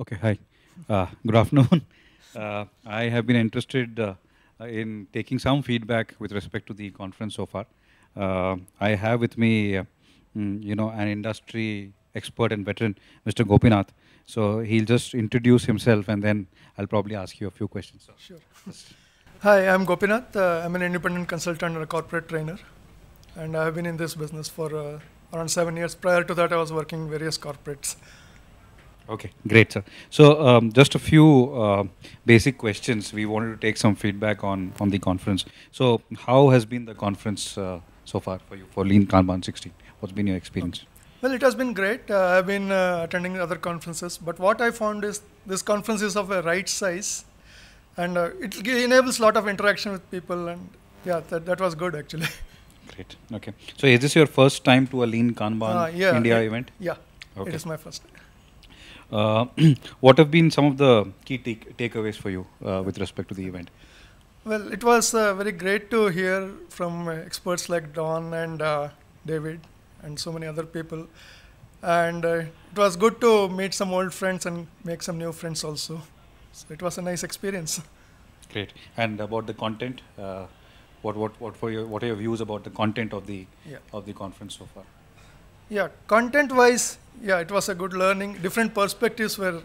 Okay, hi. Uh, good afternoon. Uh, I have been interested uh, in taking some feedback with respect to the conference so far. Uh, I have with me, uh, mm, you know, an industry expert and veteran, Mr. Gopinath. So he'll just introduce himself and then I'll probably ask you a few questions. Sure. Hi, I'm Gopinath. Uh, I'm an independent consultant and a corporate trainer. And I have been in this business for uh, around seven years. Prior to that, I was working various corporates. Okay, great, sir. So um, just a few uh, basic questions. We wanted to take some feedback on, on the conference. So how has been the conference uh, so far for you, for Lean Kanban 16? What's been your experience? Well, it has been great. Uh, I've been uh, attending other conferences, but what I found is this conference is of a right size, and uh, it enables a lot of interaction with people, and yeah, that, that was good actually. Great. Okay. So is this your first time to a Lean Kanban Uh, yeah, India it- event? yeah, Okay. it is my first. Uh, what have been some of the key take- takeaways for you uh, with respect to the event? Well, it was uh, very great to hear from uh, experts like Don and uh, David and so many other people. And uh, it was good to meet some old friends and make some new friends also. So it was a nice experience. Great. And about the content, uh, what what what for your what are your views about the content of the Yeah. of the conference so far? Yeah, content wise, yeah, it was a good learning. Different perspectives were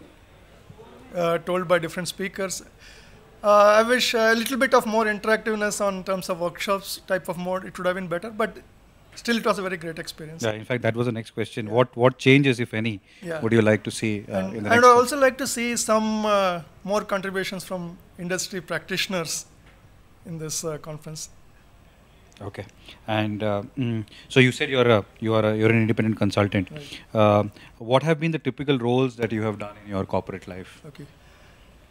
uh, told by different speakers. Uh, I wish a little bit of more interactiveness on terms of workshops type of mode. It would have been better, but still, it was a very great experience. Yeah. In fact, that was the next question. What what changes, if any, Yeah. would you like to see uh, and in the and next? I also like to see some uh, more contributions from industry practitioners in this uh, conference. Okay. And uh, mm, so you said you're a you are a, you're an independent consultant. Right. Uh, what have been the typical roles that you have done in your corporate life? Okay.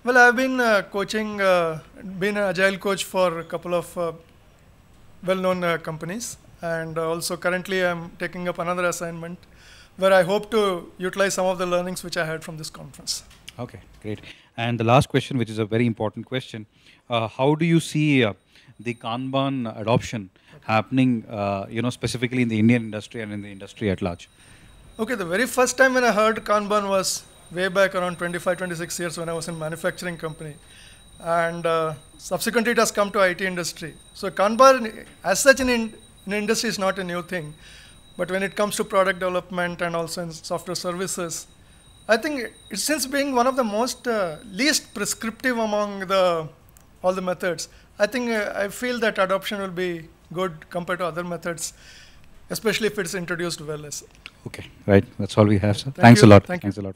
Well, I've been uh, coaching, uh, been an agile coach for a couple of uh, well-known uh, companies, and uh, also currently I'm taking up another assignment where I hope to utilize some of the learnings which I had from this conference. Okay, great. And the last question, which is a very important question, uh, how do you see uh, the Kanban adoption happening, uh, you know, specifically in the Indian industry and in the industry at large? Okay, the very first time when I heard Kanban was way back around 25, 26 years when I was in manufacturing company. And uh, subsequently it has come to IT industry. So Kanban as such in, in, in industry is not a new thing. But when it comes to product development and also in software services, I think it, since being one of the most uh, least prescriptive among the all the methods, I think uh, I feel that adoption will be good compared to other methods, especially if it's introduced well. As Okay, right. That's all we have, sir. Thank Thanks a lot. Thank you. Thanks a lot.